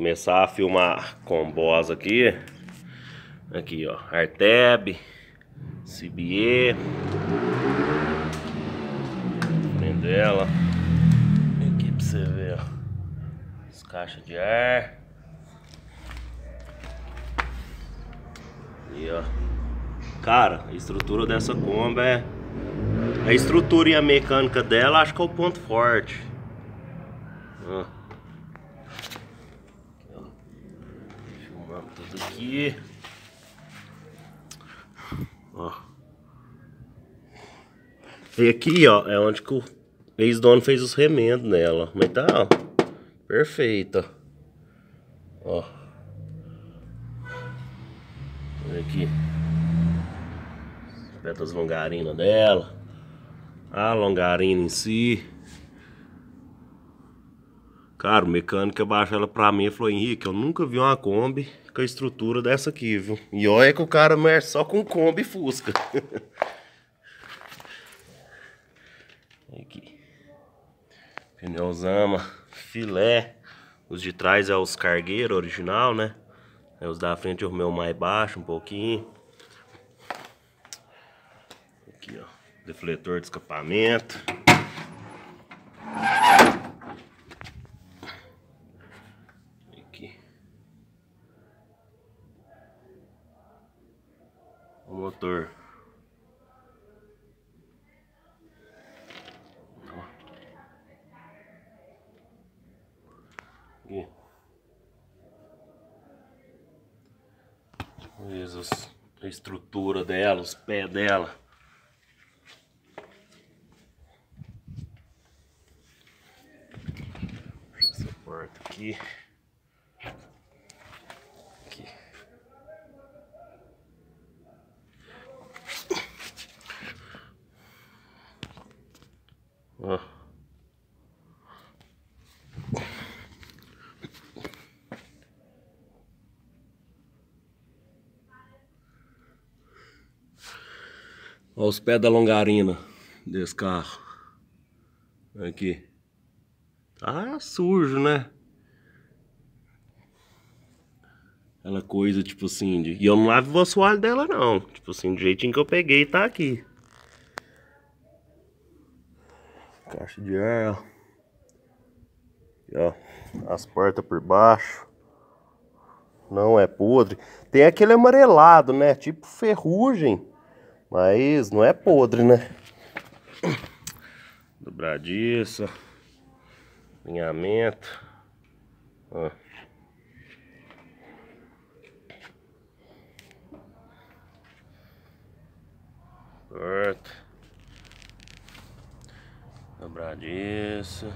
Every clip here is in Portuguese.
começar a filmar com boss aqui. Aqui, ó, Arteb, CBE. Frente dela. Aqui pra você ver, ó. As caixas de ar. E ó. Cara, a estrutura dessa Kombi é... A estrutura e a mecânica dela acho que é o ponto forte. Ó. Filmando tudo aqui. Ó. E aqui, ó, é onde que o ex-dono fez os remendos nela. Mas tá, ó, perfeita. Ó. Olha aqui. As longarinas dela. A longarina em si. Cara, o mecânico abaixou ela pra mim e falou, Henrique, eu nunca vi uma Kombi com a estrutura dessa aqui, viu? E olha que o cara mexe só com Kombi e Fusca. aqui. Pneuzama, filé. Os de trás é os cargueiros original, né? É os da frente o meu mais baixo um pouquinho. Aqui, ó. Defletor de escapamento. o motor. Aqui. A estrutura dela, os pés dela. Essa porta aqui. Ó. Ó os pés da longarina desse carro. Aqui. Tá sujo, né? Aquela coisa, tipo assim, de... E eu não lavo o assoalho dela, não. Tipo assim, do jeitinho que eu peguei, tá aqui. Caixa de ar, ó. As portas por baixo. Não é podre. Tem aquele amarelado, né? Tipo ferrugem. Mas não é podre, né? Dobradiça. Alinhamento. Ó. Porta. Dobradiça.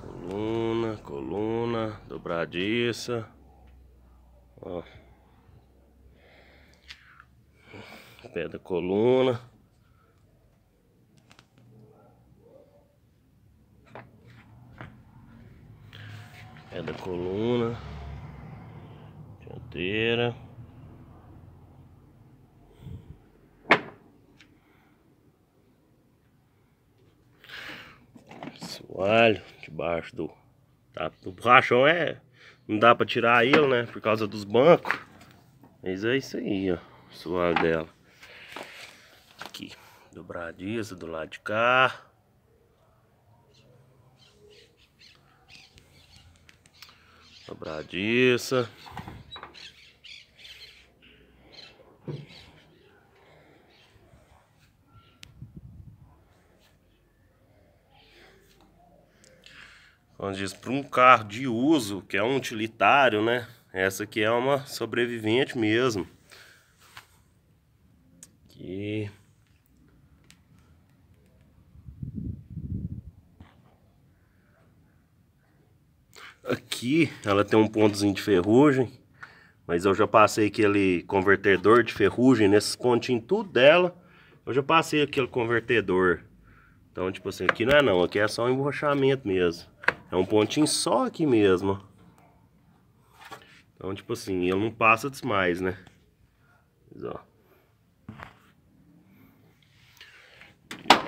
Coluna, coluna, dobradiça. Ó. Pé da coluna. Pé da coluna. Dianteira. Alho debaixo do, tá, do borrachão é não dá para tirar ele né por causa dos bancos. Mas é isso aí ó o suave dela. Aqui dobradiça do lado de cá. Dobradiça vamos dizer, para um carro de uso, que é um utilitário, né? Essa aqui é uma sobrevivente mesmo. Aqui. Aqui ela tem um pontozinho de ferrugem, mas eu já passei aquele convertedor de ferrugem nesses pontinhos tudo dela. Eu já passei aquele convertedor. Então, tipo assim, aqui não é não, aqui é só um emborrachamento mesmo. É um pontinho só aqui mesmo. Então, tipo assim, ele não passa mais, né? Mas, ó.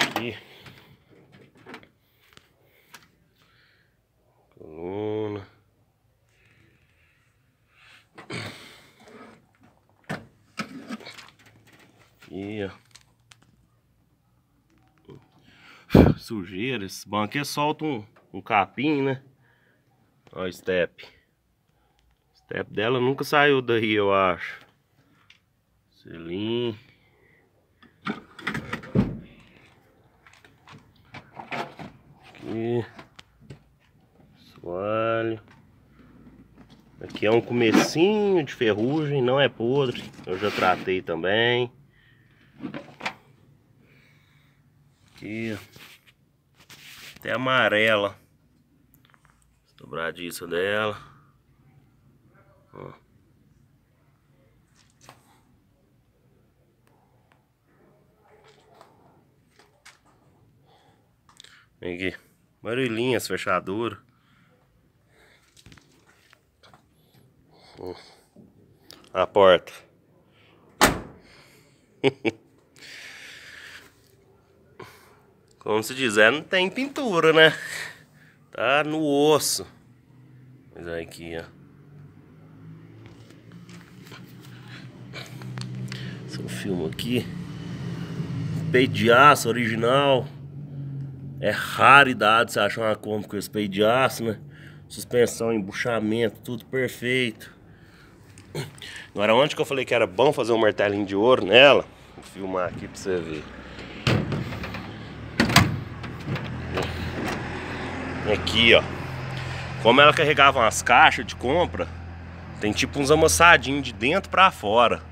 Aqui. Coluna. Aqui, ó. Sujeira, esse banco aqui é solta um um capim, né? Ó o step. Step dela nunca saiu daí, eu acho. Selim. Aqui. Soalho. Aqui é um comecinho de ferrugem, não é podre. Eu já tratei também. Aqui. Até amarela. Dobradiça dela. Ó. Aqui. Amarelinhas, fechadura. A porta. Como se dizer, não tem pintura, né? Tá no osso. Mas aqui, ó. Esse filme aqui. Peito de aço original. É raridade você achar uma Kombi com esse peito de aço, né? Suspensão, embuchamento, tudo perfeito. Agora, onde que eu falei que era bom fazer um martelinho de ouro nela? Vou filmar aqui pra você ver. Aqui, ó. Como ela carregava umas caixas de compra, tem tipo uns amassadinhos de dentro pra fora.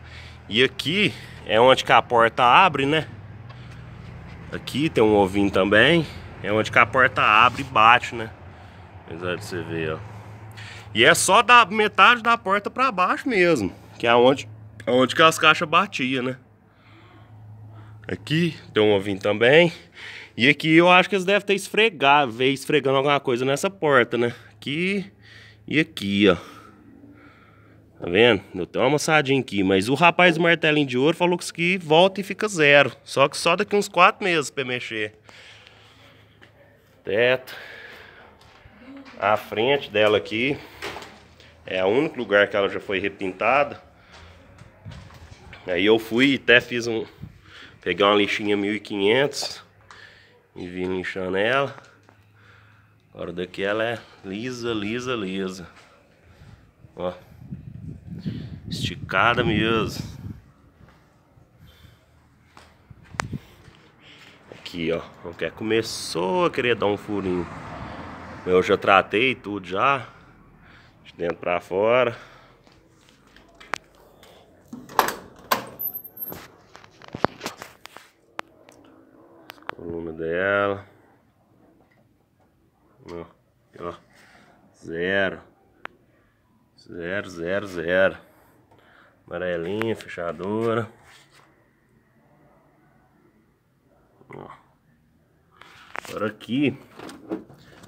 E aqui é onde que a porta abre, né? Aqui tem um ovinho também. É onde que a porta abre e bate, né? Apesar de você ver, ó. E é só da metade da porta pra baixo mesmo. Que é onde, onde que as caixas batiam, né? Aqui tem um ovinho também. E aqui eu acho que eles devem ter esfregado, veio esfregando alguma coisa nessa porta, né? Aqui e aqui, ó. Tá vendo? Eu tenho uma amassadinha aqui. Mas o rapaz do martelinho de ouro falou que isso aqui volta e fica zero. Só que só daqui uns quatro meses pra mexer. Teto. A frente dela aqui. É o único lugar que ela já foi repintada. Aí eu fui e até fiz um... Peguei uma lixinha 1500 e vim lixando ela. Agora daqui ela é lisa, lisa, lisa. Ó. Esticada mesmo. Aqui, ó. O que começou a querer dar um furinho. Eu já tratei tudo já. De dentro pra fora. Coluna dela. Ó, ó. Zero. Zero, zero, zero. Amarelinha, fechadura. Agora aqui.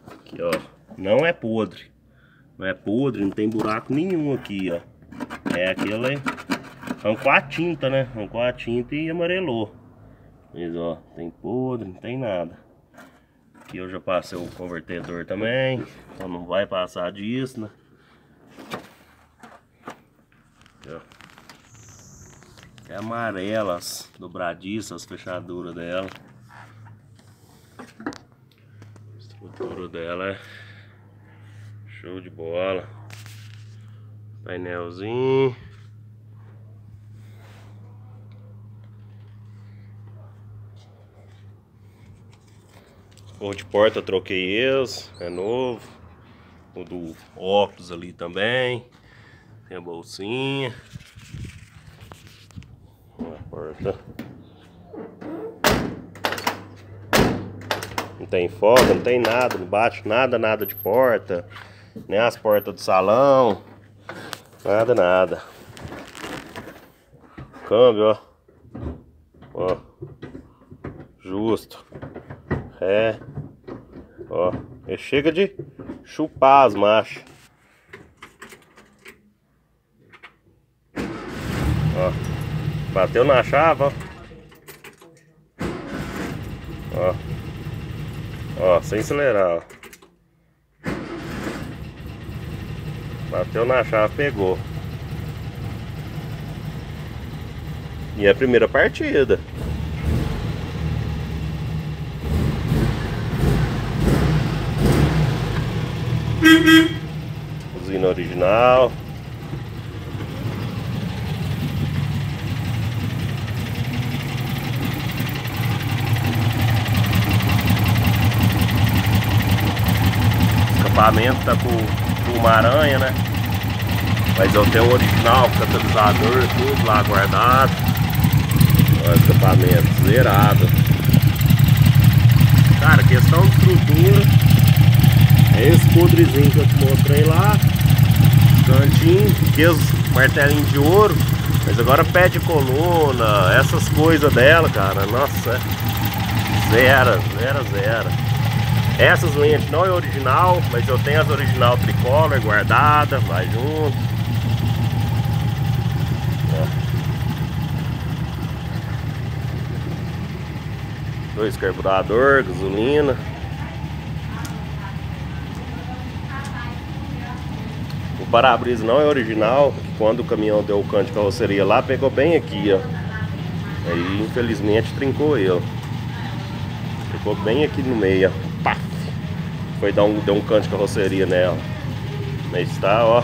Aqui, ó. Não é podre. Não é podre, não tem buraco nenhum aqui, ó. É aquele... Arrancou a tinta, né? Arrancou a tinta e amarelou. Mas, ó, tem podre, não tem nada. Aqui eu já passei o convertedor também. Então não vai passar disso, né? É amarelas, dobradiças, as fechaduras dela. A estrutura dela é show de bola. Painelzinho. Forro de porta troquei eles, é novo. O do óculos ali também. Tem a bolsinha. A porta. Não tem folga, não tem nada, não bate nada, nada de porta. Nem as portas do salão. Nada, nada. Câmbio, ó. Ó. Justo. É. Ó. Ele chega de chupar as marchas. Ó. Bateu na chave, ó. Ó. Ó, sem acelerar, ó. Bateu na chave, pegou. E é a primeira partida. Usina original. Escapamento tá com, com uma aranha, né? Mas eu tenho o original, catalisador, tudo lá guardado. O escapamento zerado. Cara, questão de estrutura é esse podrezinho que eu te mostrei lá. Cantinho, aqueles martelinhos de ouro. Mas agora pé de coluna, essas coisas dela, cara. Nossa, é zero, zero, zero. Essas lentes não é original, mas eu tenho as original tricolor guardada, vai junto. Dois carburador, gasolina. Para-brisa não é original. Quando o caminhão deu o canto de carroceria lá, pegou bem aqui, ó. Aí, infelizmente, trincou ele. Ficou bem aqui no meio, ó. Foi dar um, deu um canto de carroceria nela. Mas está, ó.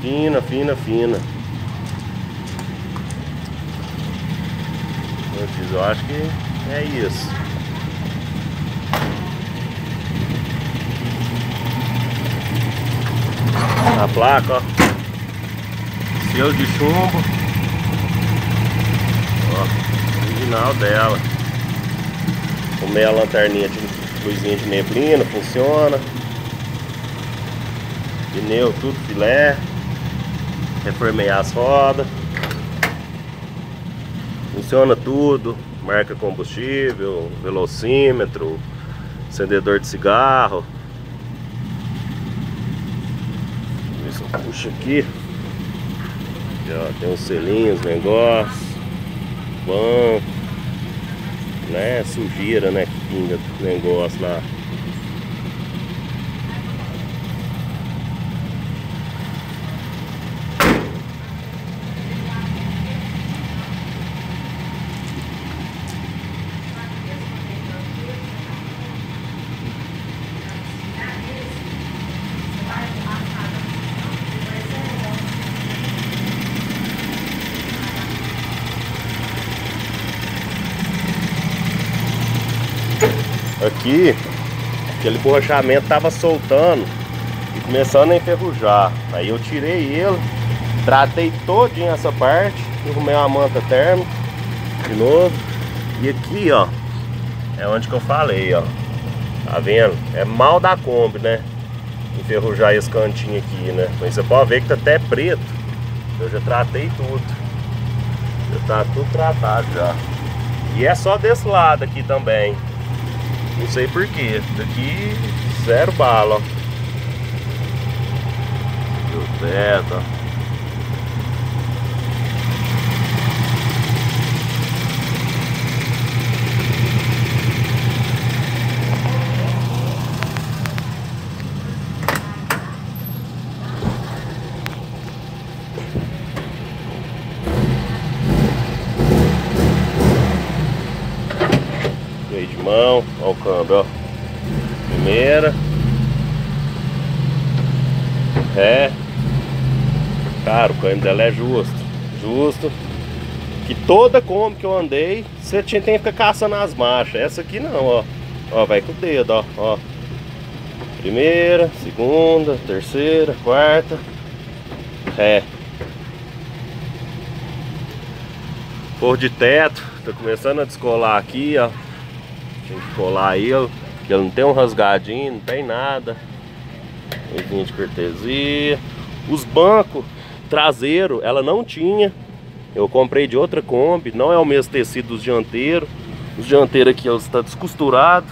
Fina, fina, fina. Eu acho que é isso. A placa, ó. Selo de chumbo. Ó, original dela. Com meia lanterninha de luzinha de neblina, funciona. Pneu tudo filé. Reformei as rodas. Funciona tudo. Marca combustível, velocímetro, acendedor de cigarro. Puxa aqui. ó, tem uns selinhos, negócio. Banco. Né? Sujeira, né? Que pinga negócio lá. Aqui, aquele borrachamento tava soltando e começando a enferrujar. Aí eu tirei ele, tratei todinho essa parte, arrumei uma manta térmica de novo. E aqui, ó, é onde que eu falei, ó. Tá vendo? É mal da Kombi, né? Enferrujar esse cantinho aqui, né? Mas você pode ver que tá até preto. Eu já tratei tudo. Já tá tudo tratado já. E é só desse lado aqui também. Não sei porquê. Daqui zero bala, ó. Meu teto, mão, ó o câmbio, ó. Primeira. Ré. Cara, o câmbio dela é justo. Justo. Que toda Kombi que eu andei, você tinha, tem que ficar caçando as marchas. Essa aqui não, ó. Ó, vai com o dedo, ó. ó. Primeira, segunda, terceira, quarta. Ré. Forro de teto, tá começando a descolar aqui, ó. Tinha que colar ele, que ele não tem um rasgadinho, não tem nada. Coisinha de cortesia. Os bancos traseiro, ela não tinha. Eu comprei de outra Kombi, não é o mesmo tecido dos dianteiros. Os dianteiros aqui está descosturado.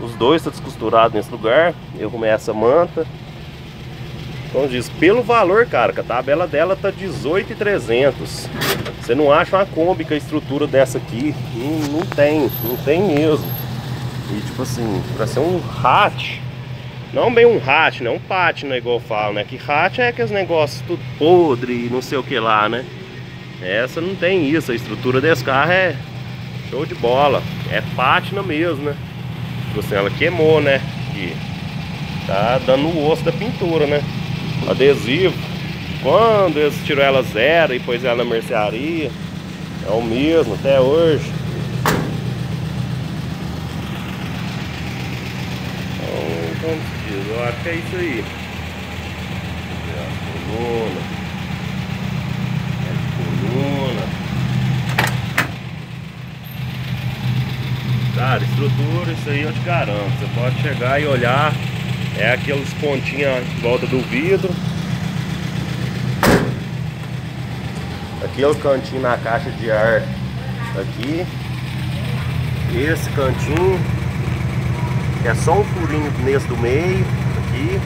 Os dois estão tá descosturados nesse lugar. Eu arrumei essa manta. Então diz, pelo valor, cara, que a tabela dela tá 18,300. Você não acha uma Kombi com a estrutura dessa aqui? Não, não tem, não tem mesmo. E tipo assim, pra ser um hatch, não bem um hatch, né? Um pátio, né? Igual eu falo, né? Que hatch é aqueles negócios tudo podre e não sei o que lá, né? Essa não tem isso, a estrutura desse carro é show de bola. É pátina mesmo, né? Tipo assim, ela queimou, né? E tá dando o osso da pintura, né? Adesivo. Quando eles tiram ela zero e pôs ela na mercearia, é o mesmo até hoje. Então, Eu acho que é isso aí. Coluna. Cara, estrutura, isso aí eu te garanto. Você pode chegar e olhar. É aqueles pontinhos em volta do vidro. Aquele cantinho na caixa de ar aqui. Esse cantinho. É só um furinho nesse do meio. Aqui.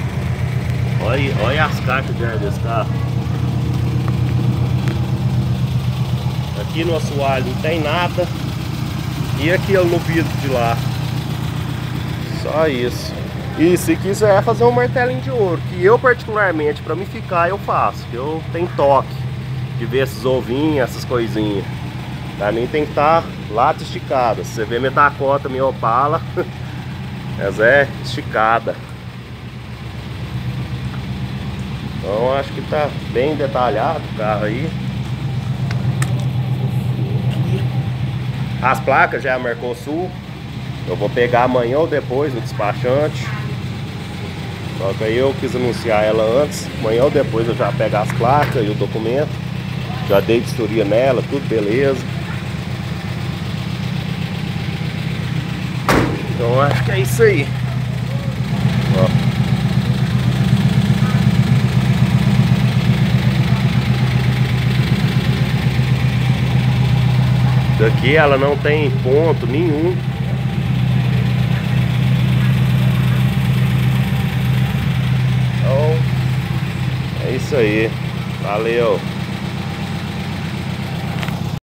Olha, olha as caixas de ar desse carro. Aqui no assoalho não tem nada. E aquele no vidro de lá. Só isso. E se quiser fazer um martelinho de ouro, que eu particularmente, para me ficar, eu faço. Que eu tenho toque de ver esses ovinhos, essas coisinhas. Pra mim tem que estar tá lata esticada. Você vê minha tacota, minha opala, mas é esticada. Então acho que tá bem detalhado o carro aí. As placas já é a Mercosul. Eu vou pegar amanhã ou depois no despachante. Só que aí eu quis anunciar ela antes. Amanhã ou depois eu já pego as placas e o documento. Já dei vistoria nela, tudo beleza. Então acho que é isso aí. Ó. Daqui ela não tem ponto nenhum. Então, é isso aí. Valeu.